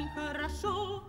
очень хорошо.